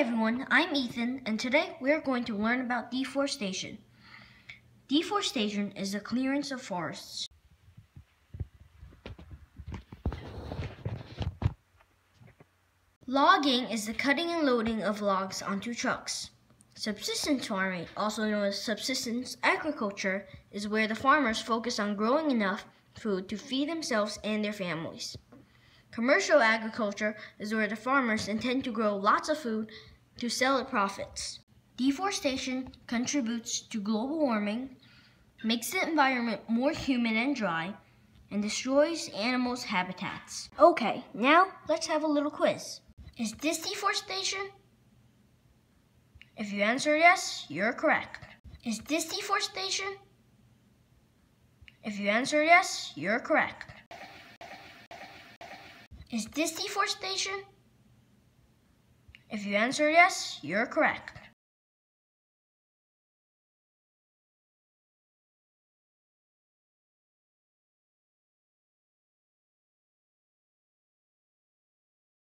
everyone, I'm Ethan, and today we're going to learn about deforestation. Deforestation is the clearance of forests. Logging is the cutting and loading of logs onto trucks. Subsistence farming, also known as subsistence agriculture, is where the farmers focus on growing enough food to feed themselves and their families. Commercial agriculture is where the farmers intend to grow lots of food to sell at profits. Deforestation contributes to global warming, makes the environment more humid and dry, and destroys animals' habitats. Okay, now let's have a little quiz. Is this deforestation? If you answer yes, you're correct. Is this deforestation? If you answer yes, you're correct. Is this deforestation? If you answer yes, you're correct.